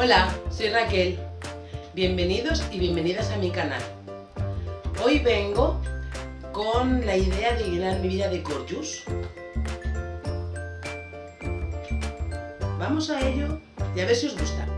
Hola, soy Raquel. Bienvenidos y bienvenidas a mi canal. Hoy vengo con la idea de llenar mi vida de corjus. Vamos a ello y a ver si os gusta.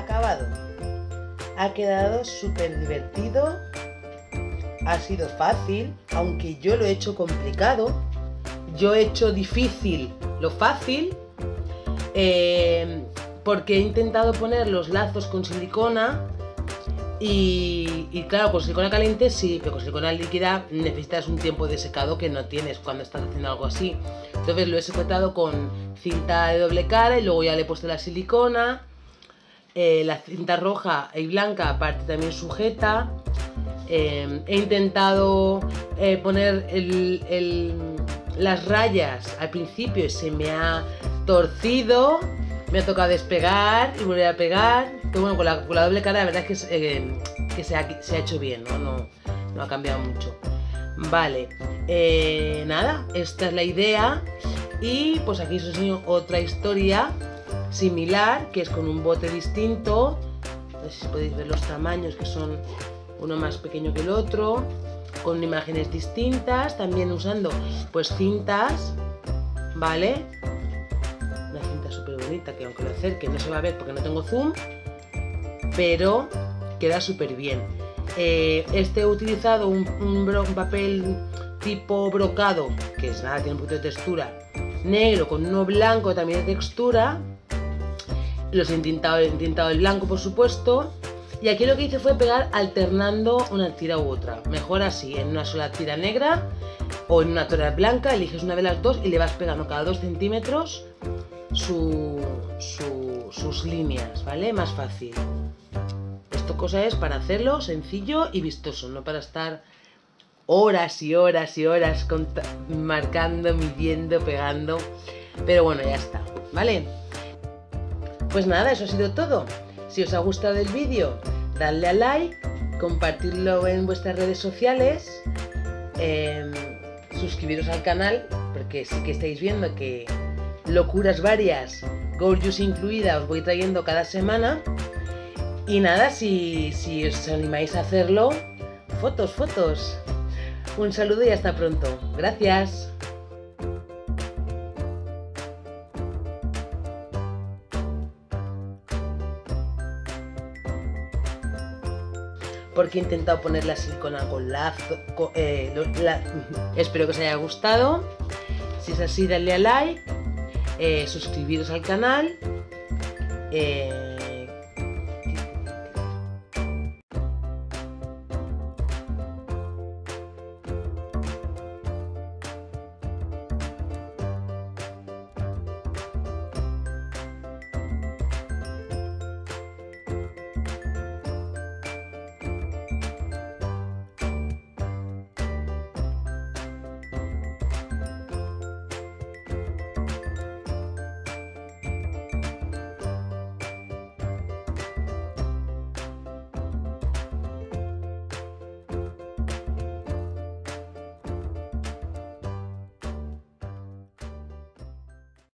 Acabado. Ha quedado súper divertido. Ha sido fácil, aunque yo lo he hecho complicado. Yo he hecho difícil lo fácil. eh, porque he intentado poner los lazos con silicona. Y, claro, con silicona caliente sí, pero con silicona líquida necesitas un tiempo de secado que no tienes cuando estás haciendo algo así. Entonces lo he sujetado con cinta de doble cara y luego ya le he puesto la silicona. Eh, la cinta roja y blanca aparte también sujeta. Eh, he intentado eh, poner las rayas al principio y se me ha torcido. Me ha tocado despegar y volver a pegar. Pero bueno, con la, doble cara la verdad es que, eh, que se, ha, hecho bien, ¿no? No, no ha cambiado mucho. Vale, nada, esta es la idea. Y pues aquí os enseño otra historia similar, que es con un bote distinto. No sé si podéis ver los tamaños, que son uno más pequeño que el otro. Con imágenes distintas, también usando pues cintas, ¿vale? Una cinta súper bonita que aunque lo acerque no se va a ver porque no tengo zoom, pero queda súper bien. Eh, este he utilizado un, un papel tipo brocado, que es nada, tiene un poquito de textura, negro con uno blanco también de textura. Los he intentado, el blanco, por supuesto. Y aquí lo que hice fue pegar alternando una tira u otra. Mejor así, en una sola tira negra o en una tira blanca, eliges una de las dos y le vas pegando cada dos centímetros su- su- sus líneas, ¿vale? Más fácil. Esto cosa es para hacerlo sencillo y vistoso, no para estar horas y horas y horas marcando, midiendo, pegando. Pero bueno, ya está, ¿vale? Pues nada, eso ha sido todo. Si os ha gustado el vídeo, dadle a like, compartirlo en vuestras redes sociales, em, suscribiros al canal, porque sí que estáis viendo que locuras varias, Gorgeous incluida, os voy trayendo cada semana. Y nada, si, si os animáis a hacerlo, fotos, fotos. Un saludo y hasta pronto. Gracias. Porque he intentado poner la silicona con lazo. co- eh, espero que os haya gustado. Si es así, dadle a like. eh, suscribiros al canal. eh,